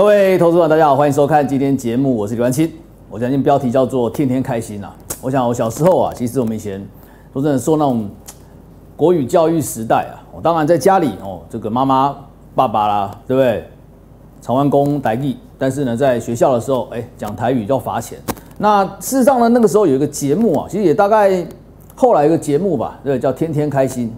各位投资者，大家好，欢迎收看今天节目，我是刘安清。我相信标题叫做“天天开心”啊。我想我小时候啊，其实我们以前说真的说那种国语教育时代啊，我当然在家里哦，这个妈妈、爸爸啦，对不对？长完工台语，但是呢，在学校的时候，哎，讲台语要罚钱。那事实上呢，那个时候有一个节目啊，其实也大概后来一个节目吧，对，叫“天天开心”，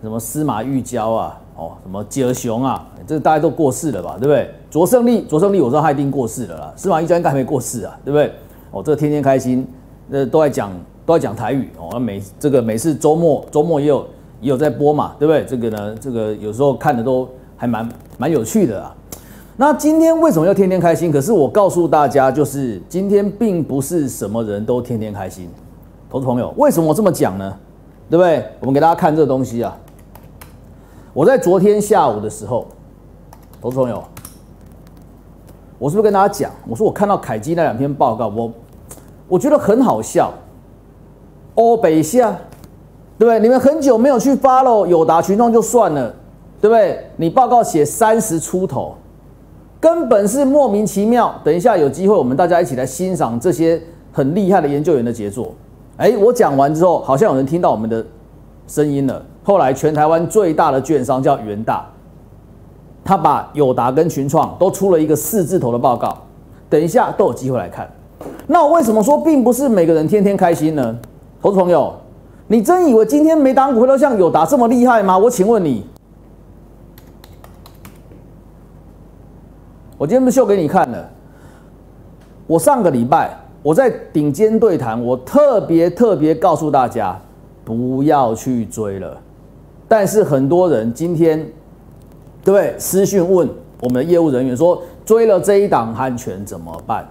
什么司马玉娇啊。哦，什么吉尔熊啊，这大家都过世了吧，对不对？卓胜利，卓胜利，我知道他一定过世了啦。司马懿应该还没过世啊，对不对？哦，这个天天开心，那都在讲都在讲台语哦。每这个每次周末周末也有也有在播嘛，对不对？这个呢，这个有时候看的都还蛮蛮有趣的啊。那今天为什么要天天开心？可是我告诉大家，就是今天并不是什么人都天天开心。投资朋友，为什么我这么讲呢？对不对？我们给大家看这个东西啊。我在昨天下午的时候，投资朋友，我是不是跟大家讲？我说我看到凯基那两篇报告，我我觉得很好笑。哦，北下，对不对？你们很久没有去发了友达群众就算了，对不对？你报告写三十出头，根本是莫名其妙。等一下有机会，我们大家一起来欣赏这些很厉害的研究员的杰作。哎，我讲完之后，好像有人听到我们的声音了。后来，全台湾最大的券商叫元大，他把友达跟群创都出了一个四字头的报告，等一下都有机会来看。那我为什么说并不是每个人天天开心呢？投资朋友，你真以为今天没打股票都像友达这么厉害吗？我请问你，我今天不秀给你看了。我上个礼拜我在顶尖对谈，我特别特别告诉大家，不要去追了。但是很多人今天，对不对？私讯问我们的业务人员说，追了这一档安全怎么办？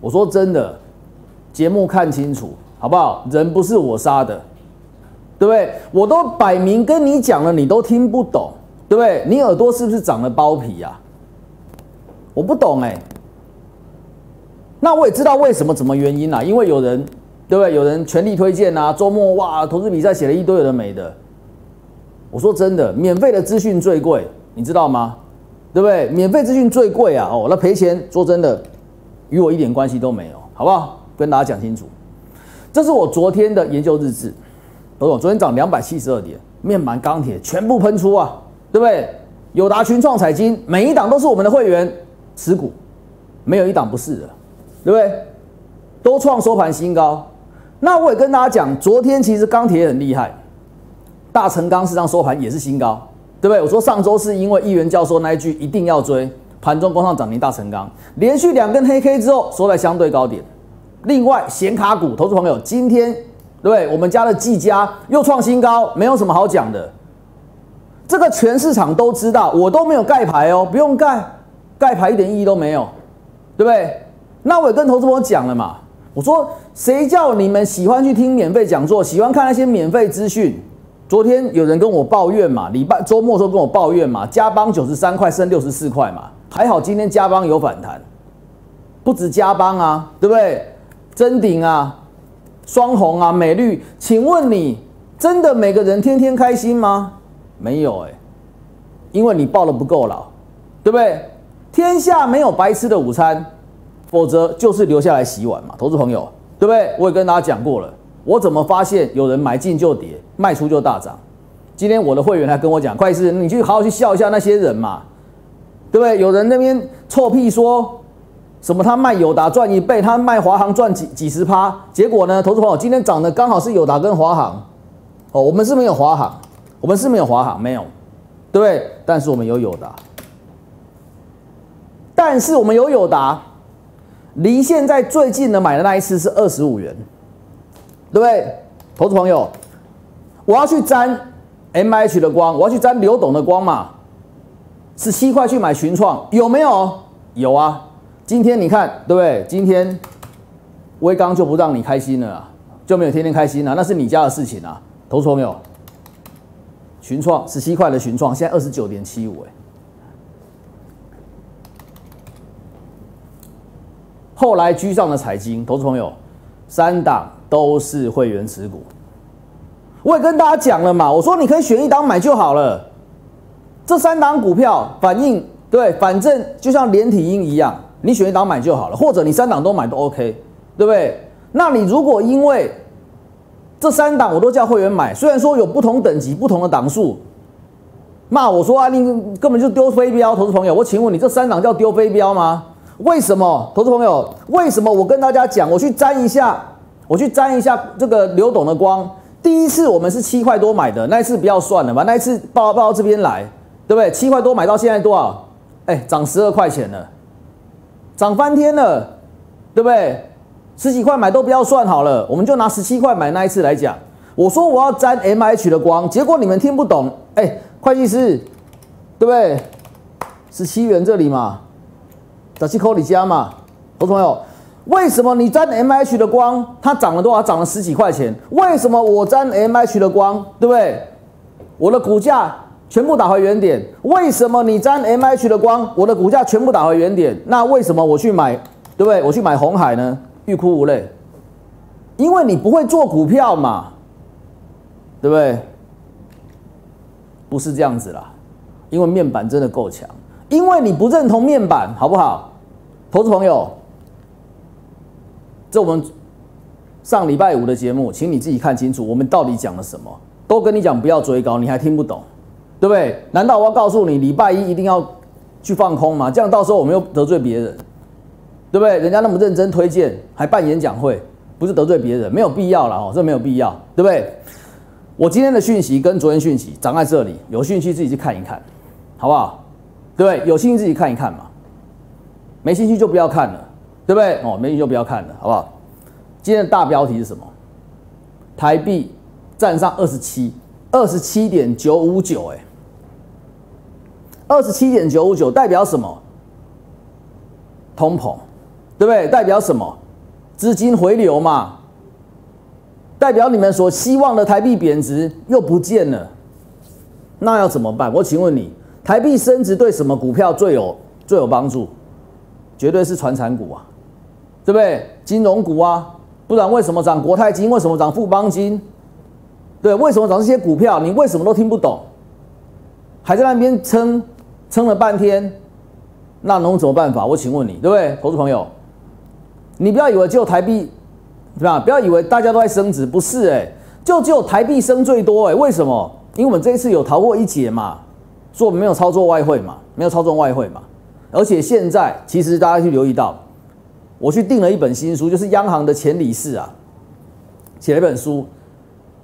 我说真的，节目看清楚好不好？人不是我杀的，对不对？我都摆明跟你讲了，你都听不懂，对不对？你耳朵是不是长了包皮呀？我不懂哎。那我也知道为什么，怎么原因啊？因为有人，对不对？有人全力推荐啊，周末哇，投资比赛写了一堆有的没的。我说真的，免费的资讯最贵，你知道吗？对不对？免费资讯最贵啊！哦，那赔钱，说真的，与我一点关系都没有，好不好？跟大家讲清楚，这是我昨天的研究日志。我昨天涨两百七十二点，面板、钢铁全部喷出啊，对不对？友达、群创、彩金，每一档都是我们的会员持股，没有一档不是的，对不对？都创收盘新高。那我也跟大家讲，昨天其实钢铁很厉害。大成钢市场收盘也是新高，对不对？我说上周是因为议员教授那一句一定要追，盘中攻上涨停。大成钢连续两根黑 K 之后收在相对高点。另外显卡股投资朋友，今天对对？我们家的技嘉又创新高，没有什么好讲的。这个全市场都知道，我都没有盖牌哦，不用盖，盖牌一点意义都没有，对不对？那我也跟投资朋友讲了嘛，我说谁叫你们喜欢去听免费讲座，喜欢看那些免费资讯？昨天有人跟我抱怨嘛，礼拜周末时候跟我抱怨嘛，加邦九十三块升六十四块嘛，还好今天加邦有反弹，不止加邦啊，对不对？真顶啊，双红啊，美绿，请问你真的每个人天天开心吗？没有哎，因为你抱的不够牢，对不对？天下没有白吃的午餐，否则就是留下来洗碗嘛，投资朋友，对不对？我也跟大家讲过了。我怎么发现有人买进就跌，卖出就大涨？今天我的会员还跟我讲，快是，你去好好去笑一下那些人嘛，对不对？有人那边臭屁说什么他卖友达赚一倍，他卖华航赚几几十趴，结果呢？投资朋友今天涨的刚好是友达跟华航，哦，我们是没有华航，我们是没有华航，没有，对不对？但是我们有友达，但是我们有友达，离现在最近的买的那一次是二十五元。对不对，投资朋友，我要去沾 M H 的光，我要去沾刘董的光嘛？十七块去买群创，有没有？有啊。今天你看，对不对？今天威刚就不让你开心了，就没有天天开心了，那是你家的事情啊。投资朋友，群创十七块的群创，现在二十九点七五，哎。后来居上的彩金，投资朋友，三档。都是会员持股，我也跟大家讲了嘛，我说你可以选一档买就好了。这三档股票反应对，反正就像连体婴一样，你选一档买就好了，或者你三档都买都 OK，对不对？那你如果因为这三档我都叫会员买，虽然说有不同等级、不同的档数，骂我说啊，你根本就丢飞镖，投资朋友，我请问你这三档叫丢飞镖吗？为什么？投资朋友，为什么我跟大家讲，我去沾一下，我去沾一下这个刘董的光？第一次我们是七块多买的，那一次不要算了吧，那一次报报到这边来，对不对？七块多买到现在多少？哎，涨十二块钱了，涨翻天了，对不对？十几块买都不要算好了，我们就拿十七块买那一次来讲。我说我要沾 M H 的光，结果你们听不懂。哎，会计师，对不对？十七元这里嘛，找七扣里加嘛，我朋友。为什么你沾 M H 的光，它涨了多少？涨了十几块钱。为什么我沾 M H 的光，对不对？我的股价全部打回原点。为什么你沾 M H 的光，我的股价全部打回原点？那为什么我去买，对不对？我去买红海呢？欲哭无泪，因为你不会做股票嘛，对不对？不是这样子啦，因为面板真的够强，因为你不认同面板，好不好？投资朋友。这我们上礼拜五的节目，请你自己看清楚，我们到底讲了什么？都跟你讲不要追高，你还听不懂，对不对？难道我要告诉你礼拜一一定要去放空吗？这样到时候我们又得罪别人，对不对？人家那么认真推荐，还办演讲会，不是得罪别人，没有必要了哦，这没有必要，对不对？我今天的讯息跟昨天讯息长在这里，有兴趣自己去看一看，好不好？对不对？有兴趣自己看一看嘛，没兴趣就不要看了。对不对？哦，没你就不要看了，好不好？今天的大标题是什么？台币站上二十七，二十七点九五九，哎，二十七点九五九代表什么？通膨，对不对？代表什么？资金回流嘛？代表你们所希望的台币贬值又不见了，那要怎么办？我请问你，台币升值对什么股票最有最有帮助？绝对是传产股啊！对不对？金融股啊，不然为什么涨国泰金？为什么涨富邦金？对，为什么涨这些股票？你为什么都听不懂？还在那边撑撑了半天，那能怎么办法？我请问你，对不对，投资朋友？你不要以为只有台币，对吧？不要以为大家都在升值，不是哎，就只有台币升最多哎。为什么？因为我们这一次有逃过一劫嘛，说我们没有操作外汇嘛，没有操纵外汇嘛，而且现在其实大家去留意到。我去订了一本新书，就是央行的前理事啊，写了一本书，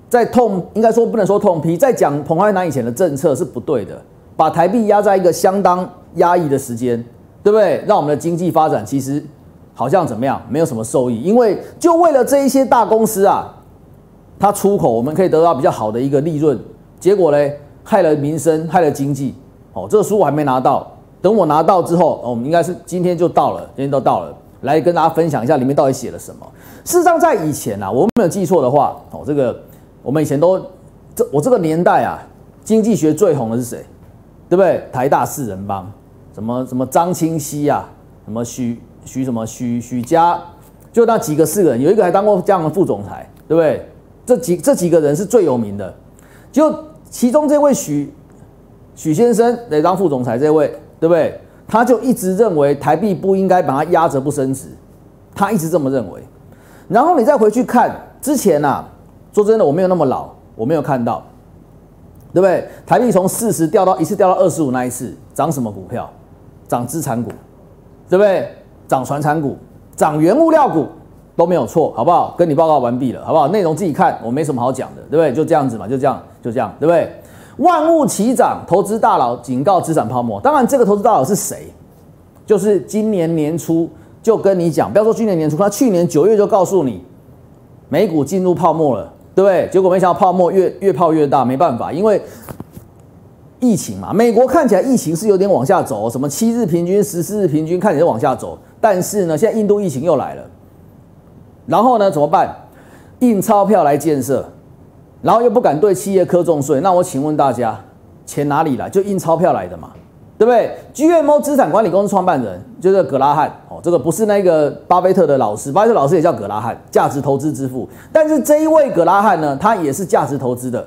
在痛，应该说不能说痛批，在讲彭淮南以前的政策是不对的，把台币压在一个相当压抑的时间，对不对？让我们的经济发展其实好像怎么样，没有什么受益，因为就为了这一些大公司啊，它出口我们可以得到比较好的一个利润，结果呢，害了民生，害了经济。哦，这个书我还没拿到，等我拿到之后，我们应该是今天就到了，今天都到了。来跟大家分享一下里面到底写了什么。事实上，在以前啊，我没有记错的话，哦，这个我们以前都这我这个年代啊，经济学最红的是谁？对不对？台大四人帮，什么什么张清熙啊，什么许许什么许许家，就那几个四个人，有一个还当过这样的副总裁，对不对？这几这几个人是最有名的。就其中这位许许先生来当副总裁，这位对不对？他就一直认为台币不应该把它压着不升值，他一直这么认为。然后你再回去看之前呐，说真的我没有那么老，我没有看到，对不对？台币从四十掉到一次掉到二十五那一次，涨什么股票？涨资产股，对不对？涨船产股，涨原物料股都没有错，好不好？跟你报告完毕了，好不好？内容自己看，我没什么好讲的，对不对？就这样子嘛，就这样，就这样，对不对？万物齐涨，投资大佬警告资产泡沫。当然，这个投资大佬是谁？就是今年年初就跟你讲，不要说今年年初，他去年九月就告诉你，美股进入泡沫了，对不对？结果没想到泡沫越越泡越大，没办法，因为疫情嘛。美国看起来疫情是有点往下走，什么七日平均、十四日平均看起来往下走，但是呢，现在印度疫情又来了，然后呢怎么办？印钞票来建设。然后又不敢对企业苛重税，那我请问大家，钱哪里来？就印钞票来的嘛，对不对？GMO 资产管理公司创办人就是葛拉汉哦，这个不是那个巴菲特的老师，巴菲特老师也叫葛拉汉，价值投资之父。但是这一位葛拉汉呢，他也是价值投资的。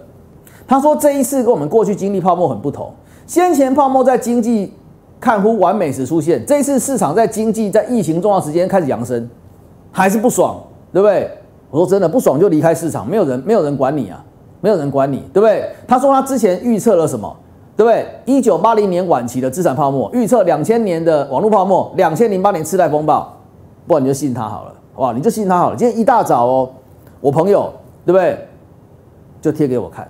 他说这一次跟我们过去经历泡沫很不同，先前泡沫在经济看乎完美时出现。这次市场在经济在疫情重要时间开始扬升，还是不爽，对不对？我说真的，不爽就离开市场，没有人没有人管你啊，没有人管你，对不对？他说他之前预测了什么，对不对？一九八零年晚期的资产泡沫，预测两千年的网络泡沫，两千零八年次贷风暴，不然你就信他好了，哇，你就信他好了。今天一大早哦，我朋友对不对，就贴给我看。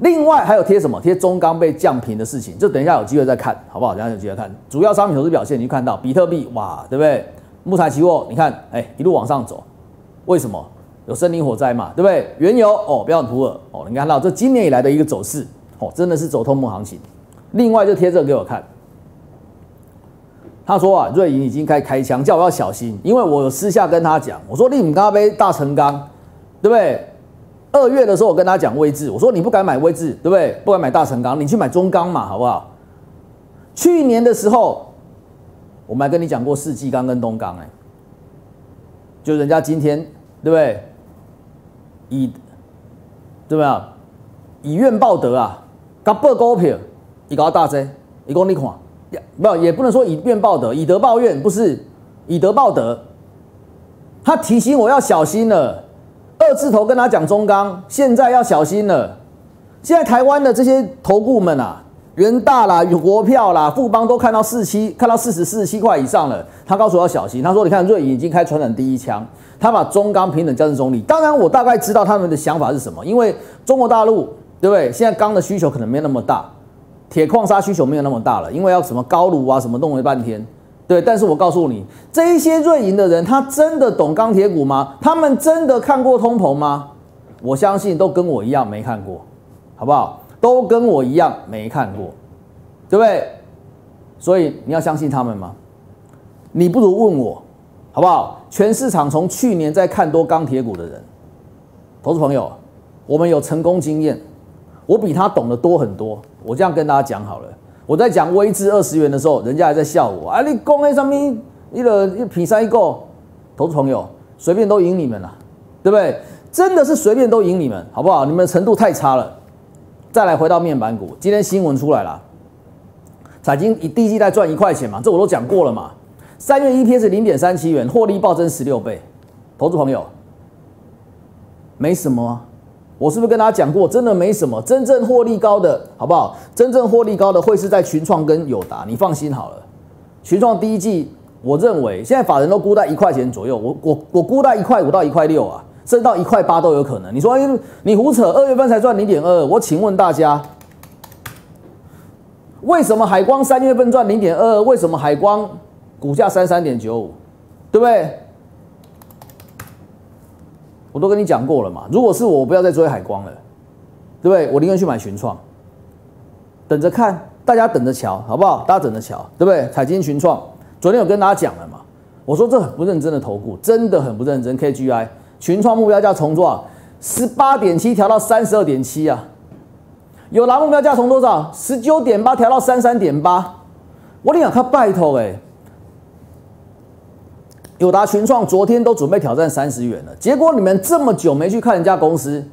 另外还有贴什么？贴中钢被降平的事情，就等一下有机会再看，好不好？等下有机会看主要商品投资表现，你就看到比特币，哇，对不对？木材期货，你看，哎，一路往上走，为什么？有森林火灾嘛，对不对？原油哦，标准普尔哦，你看到这今年以来的一个走势哦，真的是走通膨行情。另外就贴这个给我看，他说啊，瑞银已经开开枪，叫我要小心，因为我私下跟他讲，我说利姆咖啡大成钢，对不对？二月的时候，我跟他讲位置，我说你不敢买位置，对不对？不敢买大成钢，你去买中钢嘛，好不好？去年的时候，我们还跟你讲过世纪钢跟东钢，哎，就人家今天，对不对？以，怎么样？以怨报德啊，甲报股票，一搞大灾，一讲你看，不，也不能说以怨报德，以德报怨，不是以德报德。他提醒我要小心了。二字头跟他讲中钢，现在要小心了。现在台湾的这些投顾们啊，元大啦、国票啦、富邦都看到四七，看到四十四十七块以上了。他告诉我要小心。他说：“你看瑞银已经开传染第一枪，他把中钢平等降至中立。当然，我大概知道他们的想法是什么，因为中国大陆对不对？现在钢的需求可能没那么大，铁矿砂需求没有那么大了，因为要什么高炉啊，什么弄了半天。”对，但是我告诉你，这一些瑞银的人，他真的懂钢铁股吗？他们真的看过通膨吗？我相信都跟我一样没看过，好不好？都跟我一样没看过，对不对？所以你要相信他们吗？你不如问我，好不好？全市场从去年在看多钢铁股的人，投资朋友，我们有成功经验，我比他懂得多很多。我这样跟大家讲好了。我在讲微智二十元的时候，人家还在笑我啊！你讲那上面一个一平三一个投资朋友，随便都赢你们了，对不对？真的是随便都赢你们，好不好？你们程度太差了。再来回到面板股，今天新闻出来了，彩金以第一季在赚一块钱嘛，这我都讲过了嘛。三月 EPS 零点三七元，获利暴增十六倍，投资朋友没什么。我是不是跟大家讲过，真的没什么，真正获利高的，好不好？真正获利高的会是在群创跟友达，你放心好了。群创第一季，我认为现在法人都估在一块钱左右，我我我估在一块五到一块六啊，升到一块八都有可能。你说哎你胡扯，二月份才赚零点二，我请问大家，为什么海光三月份赚零点二？为什么海光股价三三点九五，对不对？我都跟你讲过了嘛，如果是我，不要再追海光了，对不对？我宁愿去买群创，等着看，大家等着瞧，好不好？大家等着瞧，对不对？彩金群创，昨天有跟大家讲了嘛，我说这很不认真的投顾，真的很不认真。KGI 群创目标价从多少？十八点七调到三十二点七啊，有拿目标价从多少？十九点八调到三三点八，我你想他拜托哎。友达群创昨天都准备挑战三十元了，结果你们这么久没去看人家公司，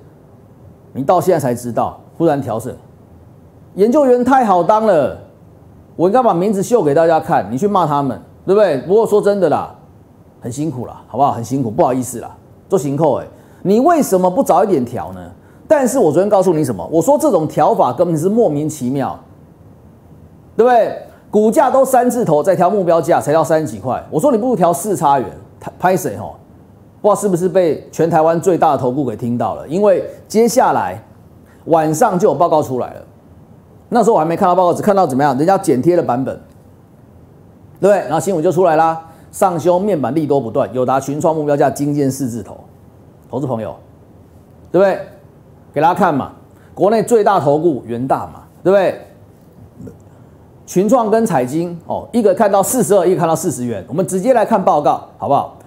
你到现在才知道，忽然调整，研究员太好当了，我应该把名字秀给大家看，你去骂他们，对不对？不过说真的啦，很辛苦啦，好不好？很辛苦，不好意思啦，做行扣哎，你为什么不早一点调呢？但是我昨天告诉你什么？我说这种调法根本是莫名其妙，对不对？股价都三字头，再调目标价才要三十几块。我说你不如调四差元，拍谁吼？不知道是不是被全台湾最大的头部给听到了？因为接下来晚上就有报告出来了。那时候我还没看到报告，只看到怎么样，人家剪贴的版本，对不对？然后新闻就出来啦，上修面板利多不断，友达群创目标价精建四字头，投资朋友，对不对？给大家看嘛，国内最大投顾元大嘛，对不对？群创跟彩金哦，一个看到四十二，一个看到四十元。我们直接来看报告，好不好？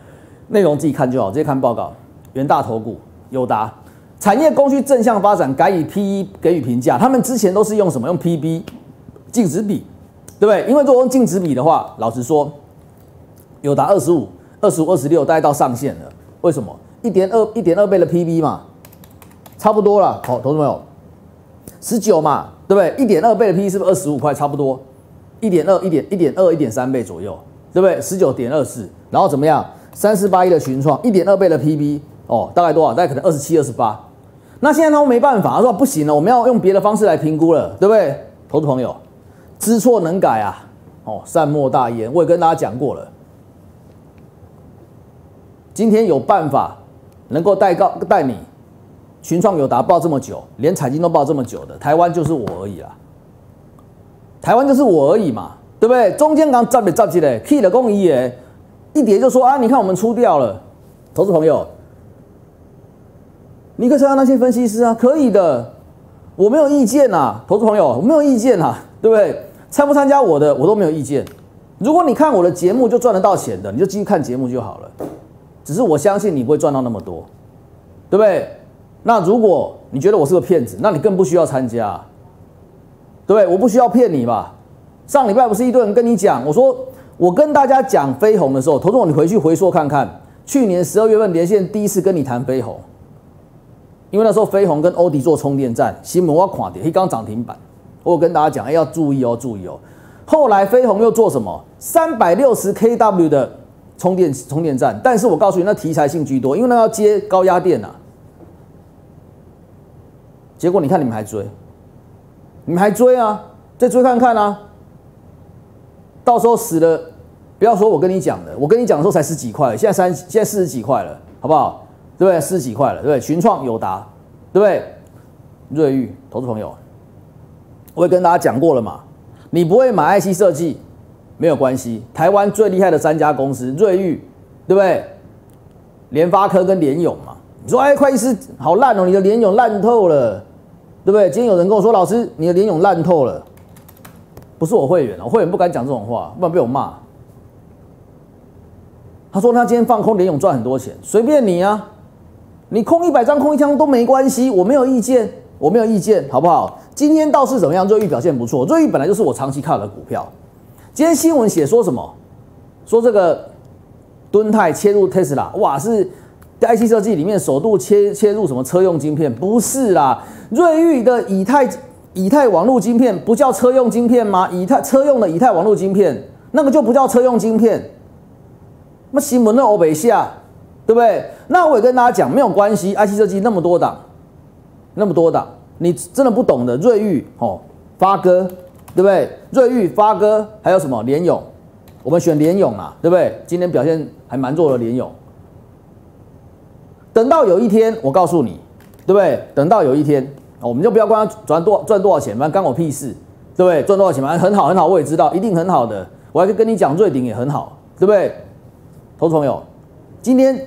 内容自己看就好，直接看报告。元大投顾友达产业供需正向发展，改以 P/E 给予评价。他们之前都是用什么？用 P/B 净值比，对不对？因为如果用净值比的话，老实说，有达二十五、二十五、二十六，大概到上限了。为什么？一点二一点二倍的 P/B 嘛，差不多了。好，投资朋友，十九嘛。对不对？一点二倍的 PB 是不是二十五块？差不多。一点二、一点一点二、一点三倍左右，对不对？十九点二四，然后怎么样？三四八一的群创，一点二倍的 PB，哦，大概多少？大概可能二十七、二十八。那现在他们没办法，他说不行了，我们要用别的方式来评估了，对不对？投资朋友，知错能改啊，哦，善莫大焉。我也跟大家讲过了，今天有办法能够带告带你群创有达报这么久，连彩金都报这么久的，台湾就是我而已啦。台湾就是我而已嘛，对不对？中间刚站没站起来，K 的公益耶，一跌就说啊，你看我们出掉了，投资朋友。你可以参加那些分析师啊，可以的，我没有意见呐，投资朋友，我没有意见呐，对不对？参不参加我的，我都没有意见。如果你看我的节目就赚得到钱的，你就继续看节目就好了。只是我相信你不会赚到那么多，对不对？那如果你觉得我是个骗子，那你更不需要参加，对不对？我不需要骗你吧？上礼拜不是一堆人跟你讲，我说我跟大家讲飞鸿的时候，投资我你回去回溯看看，去年十二月份连线第一次跟你谈飞鸿。因为那时候飞鸿跟欧迪做充电站，新闻我垮跌，一刚涨停板，我有跟大家讲，哎，要注意哦，注意哦。后来飞鸿又做什么？三百六十 kW 的充电充电站，但是我告诉你，那题材性居多，因为那要接高压电呐。结果你看你们还追，你们还追啊？再追看看啊！到时候死了，不要说我跟你讲的，我跟你讲的时候才十几块，现在三现在四十几块了，好不好？对不对？四十几块了，对不对？群创友达，对不对？瑞昱投资朋友，我也跟大家讲过了嘛。你不会买 IC 设计没有关系，台湾最厉害的三家公司，瑞昱，对不对？联发科跟联咏嘛。你说哎，快意思好烂哦，你的联咏烂透了，对不对？今天有人跟我说，老师，你的联咏烂透了，不是我会员我会员不敢讲这种话，不然被我骂。他说他今天放空联咏赚很多钱，随便你啊。你空一百张、空一张都没关系，我没有意见，我没有意见，好不好？今天倒是怎么样？瑞昱表现不错，瑞昱本来就是我长期看的股票。今天新闻写说什么？说这个敦泰切入特斯拉，哇，是 IC 设计里面首度切切入什么车用晶片？不是啦，瑞昱的以太以太网络晶片不叫车用晶片吗？以太车用的以太网络晶片，那个就不叫车用晶片。那新闻那欧北下。对不对？那我也跟大家讲，没有关系。IC 设计那么多档，那么多档，你真的不懂的。瑞昱哦，发哥，对不对？瑞昱发哥还有什么联勇？我们选联勇啊，对不对？今天表现还蛮弱的联勇。等到有一天，我告诉你，对不对？等到有一天，我们就不要管他赚多赚多少钱，反正干我屁事，对不对？赚多少钱反正很好很好，我也知道一定很好的。我还可以跟你讲，瑞鼎也很好，对不对？投资朋友，今天。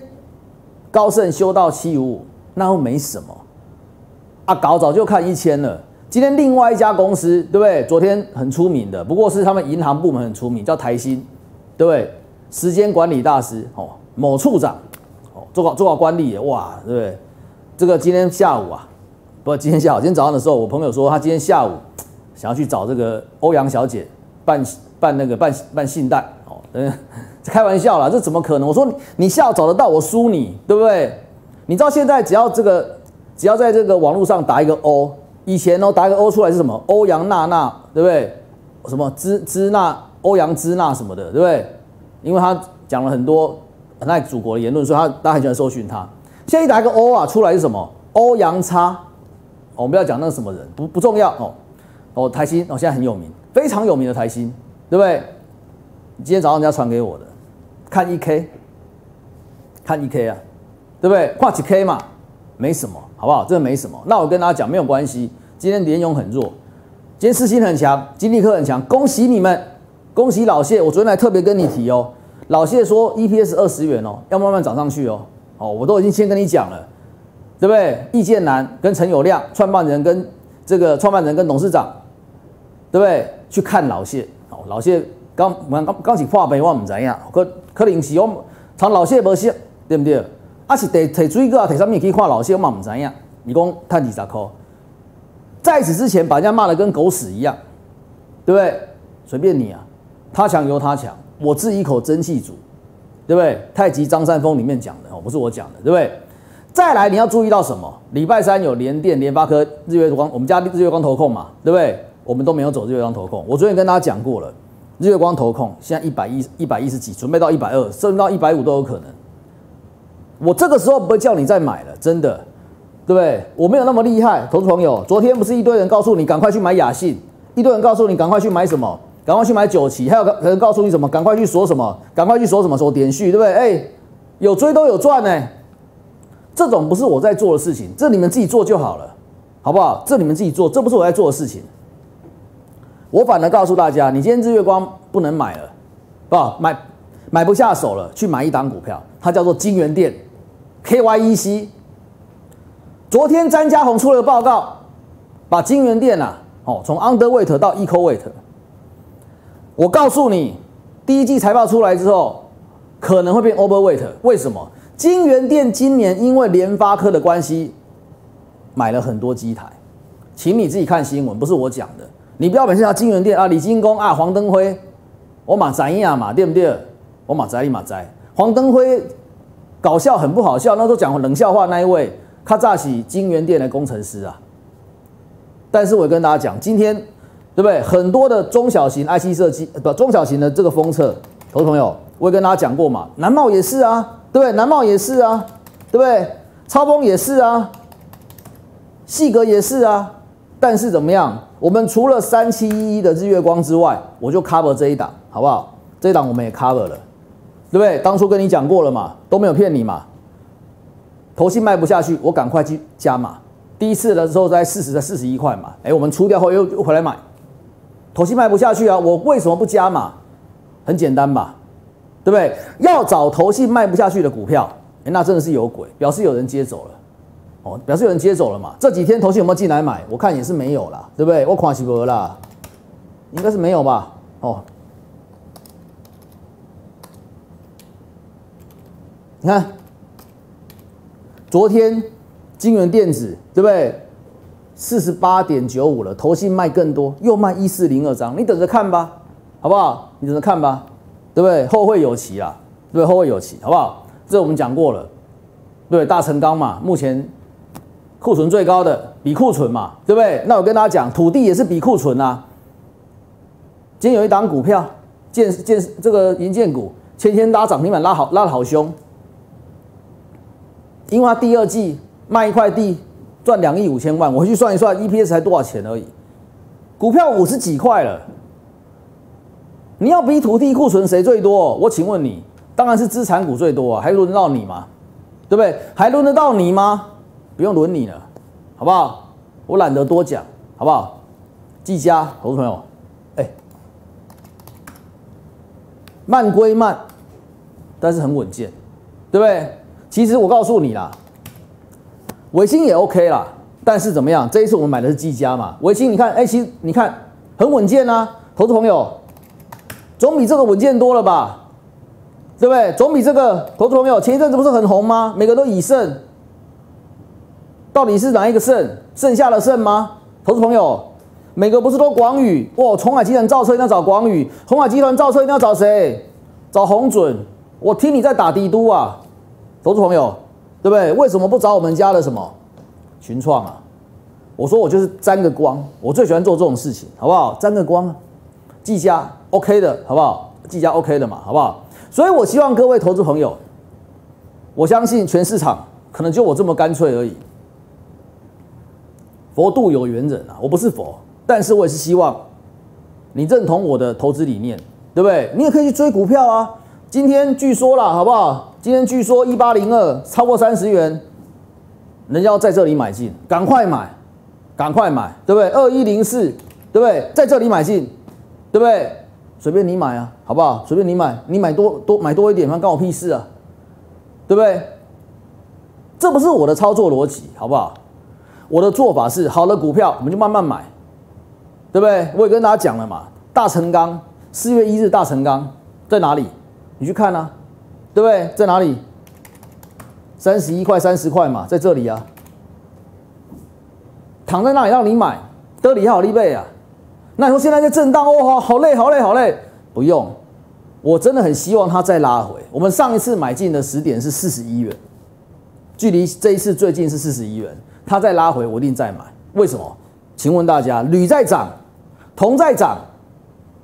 高盛修到七五五，那又没什么啊，搞早就看一千了。今天另外一家公司，对不对？昨天很出名的，不过是他们银行部门很出名，叫台新，对不对？时间管理大师哦，某处长哦，做好做好管理哇，对不对？这个今天下午啊，不，今天下午，今天早上的时候，我朋友说他今天下午想要去找这个欧阳小姐办办那个办办信贷哦，嗯。开玩笑啦，这怎么可能？我说你下午找得到，我输你，对不对？你知道现在只要这个，只要在这个网络上打一个 O，以前哦打一个 O 出来是什么？欧阳娜娜，对不对？什么支支娜、欧阳支娜什么的，对不对？因为他讲了很多很爱祖国的言论，所以他大家很喜欢搜寻他。现在一打一个 O 啊，出来是什么？欧阳叉，我们不要讲那个什么人，不不重要哦。哦，台新哦，现在很有名，非常有名的台新，对不对？今天早上人家传给我的。看一 K，看一 K 啊，对不对？画几 K 嘛，没什么，好不好？这没什么。那我跟大家讲，没有关系。今天联勇很弱，今天四星很强，金立科很强，恭喜你们，恭喜老谢。我昨天还特别跟你提哦，老谢说 EPS 二十元哦，要慢慢涨上去哦。哦，我都已经先跟你讲了，对不对？易建南跟陈友亮创办人跟这个创办人跟董事长，对不对？去看老谢，哦，老谢。刚刚刚是破病，我唔知影，可可能是我从老谢无识，对不对？啊是提提水果啊，提什么去看老谢，我嘛唔知影。你讲赚二十块，在此之前把人家骂的跟狗屎一样，对不对？随便你啊，他强由他强，我自一口真气煮，对不对？太极张三丰里面讲的哦，不是我讲的，对不对？再来你要注意到什么？礼拜三有联电、联发科、日月光，我们家日月光投控嘛，对不对？我们都没有走日月光投控。我昨天跟大家讲过了，日月光投控现在一百一一百一十几，准备到一百二，甚至到一百五都有可能。我这个时候不会叫你再买了，真的，对不对？我没有那么厉害，投资朋友。昨天不是一堆人告诉你赶快去买雅信，一堆人告诉你赶快去买什么，赶快去买九旗，还有人告诉你什么，赶快去锁什么，赶快去锁什么锁点序，对不对？哎，有追都有赚呢。这种不是我在做的事情，这你们自己做就好了，好不好？这你们自己做，这不是我在做的事情。我反而告诉大家，你今天日月光不能买了，不买买不下手了，去买一档股票，它叫做金源店。KYEC，昨天詹家宏出了报告，把金源店呐，哦，从 underweight 到 equal weight。我告诉你，第一季财报出来之后，可能会变 overweight。为什么？金源店今年因为联发科的关系，买了很多机台，请你自己看新闻，不是我讲的。你不要每次讲金源店啊，李金工啊，黄登辉，我马仔呀嘛，对不对？我马仔你马仔，黄登辉。搞笑很不好笑，那时候讲冷笑话那一位，他炸起金源店的工程师啊。但是我跟大家讲，今天对不对？很多的中小型 IC 设计，不中小型的这个封测，投资朋友，我也跟大家讲过嘛，南茂也是啊，对不对？南茂也是啊，对不对？超风也是啊，细格也是啊。但是怎么样？我们除了三七一一的日月光之外，我就 cover 这一档，好不好？这一档我们也 cover 了。对不对？当初跟你讲过了嘛，都没有骗你嘛。头信卖不下去，我赶快去加码。第一次的时候在四十，在四十一块嘛。哎，我们出掉后又又回来买。头信卖不下去啊，我为什么不加码？很简单吧，对不对？要找头信卖不下去的股票，哎，那真的是有鬼，表示有人接走了。哦，表示有人接走了嘛。这几天头信有没有进来买？我看也是没有啦，对不对？我看是无啦，应该是没有吧？哦。你看，昨天金源电子对不对？四十八点九五了，投信卖更多，又卖一四零二张，你等着看吧，好不好？你等着看吧，对不对？后会有期啊，对，后会有期，好不好？这我们讲过了，对，大成钢嘛，目前库存最高的，比库存嘛，对不对？那我跟大家讲，土地也是比库存啊。今天有一档股票，建建这个银建股，天天拉涨停板，拉好拉的好凶。因为他第二季卖一块地赚两亿五千万，我回去算一算，EPS 才多少钱而已，股票五十几块了。你要比土地库存谁最多？我请问你，当然是资产股最多啊，还轮得到你吗？对不对？还轮得到你吗？不用轮你了，好不好？我懒得多讲，好不好？技嘉投资朋友，哎，慢归慢，但是很稳健，对不对？其实我告诉你啦，维新也 OK 啦，但是怎么样？这一次我们买的是技嘉嘛，维新你看，哎，其实你看很稳健啊，投资朋友，总比这个稳健多了吧？对不对？总比这个投资朋友前一阵子不是很红吗？每个都以胜，到底是哪一个胜？剩下的胜吗？投资朋友，每个不是都广宇？哇，红海集团造车一定要找广宇，红海集团造车一定要找谁？找红准。我听你在打帝都啊。投资朋友，对不对？为什么不找我们家的什么群创啊？我说我就是沾个光，我最喜欢做这种事情，好不好？沾个光啊，技嘉 OK 的，好不好？技嘉 OK 的嘛，好不好？所以我希望各位投资朋友，我相信全市场可能就我这么干脆而已。佛度有缘人啊，我不是佛，但是我也是希望你认同我的投资理念，对不对？你也可以去追股票啊。今天据说了，好不好？今天据说一八零二超过三十元，人家要在这里买进，赶快买，赶快买，对不对？二一零四，对不对？在这里买进，对不对？随便你买啊，好不好？随便你买，你买多多买多一点，反正关我屁事啊，对不对？这不是我的操作逻辑，好不好？我的做法是，好的股票我们就慢慢买，对不对？我也跟大家讲了嘛，大成钢四月一日大成钢在哪里？你去看啊。对不对？在哪里？三十一块、三十块嘛，在这里啊。躺在那里让你买，得里好利倍啊。那你说现在在震荡哦，好好累，好累，好累。不用，我真的很希望它再拉回。我们上一次买进的时点是四十一元，距离这一次最近是四十一元。它再拉回，我一定再买。为什么？请问大家，铝在涨，铜在涨，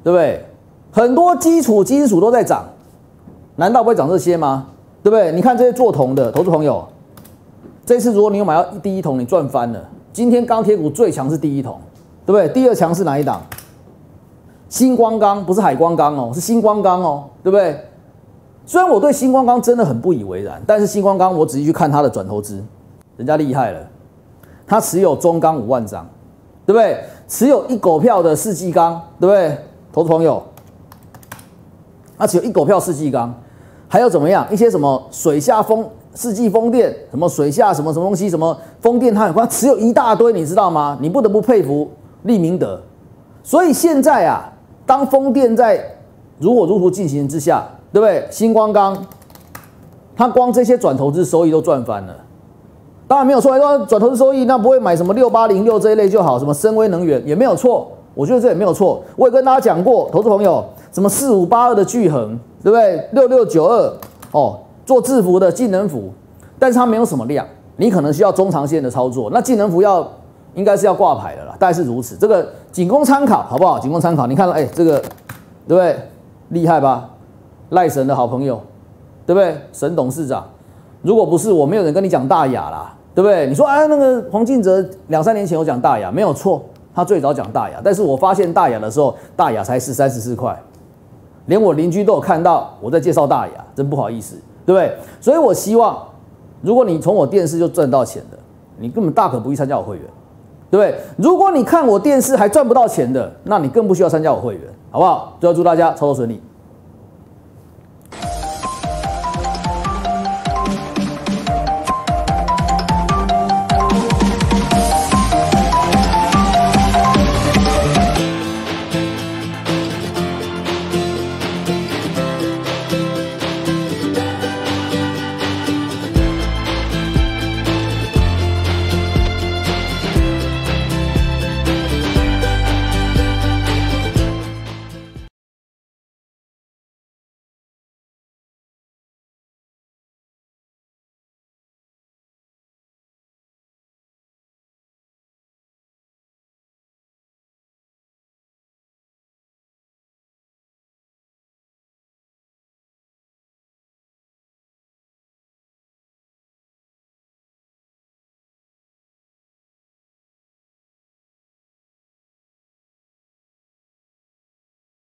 对不对？很多基础金属都在涨，难道不会涨这些吗？对不对？你看这些做铜的投资朋友，这次如果你有买到第一桶，你赚翻了。今天钢铁股最强是第一桶，对不对？第二强是哪一档？星光钢不是海光钢哦，是星光钢哦，对不对？虽然我对星光钢真的很不以为然，但是星光钢我仔细去看它的转投资，人家厉害了，他持有中钢五万张，对不对？持有一狗票的世纪钢，对不对？投资朋友，他持有一狗票世纪钢，还有怎么样？一些什么水下风。世纪风电什么水下什么什么东西什么风电，它有关持有一大堆，你知道吗？你不得不佩服利明德。所以现在啊，当风电在如火如荼进行之下，对不对？星光钢，它光这些转投资收益都赚翻了。当然没有错，说转投资收益那不会买什么六八零六这一类就好，什么深威能源也没有错。我觉得这也没有错。我也跟大家讲过，投资朋友，什么四五八二的巨恒，对不对？六六九二哦。做制服的技能服，但是它没有什么量，你可能需要中长线的操作。那技能服要应该是要挂牌的了，大概是如此。这个仅供参考，好不好？仅供参考。你看，哎，这个对不对？厉害吧？赖神的好朋友，对不对？沈董事长，如果不是我，没有人跟你讲大雅啦，对不对？你说，哎，那个黄敬哲两三年前有讲大雅，没有错，他最早讲大雅，但是我发现大雅的时候，大雅才是三十四块，连我邻居都有看到我在介绍大雅，真不好意思。对不对？所以我希望，如果你从我电视就赚到钱的，你根本大可不必参加我会员，对不对？如果你看我电视还赚不到钱的，那你更不需要参加我会员，好不好？最后祝大家操作顺利。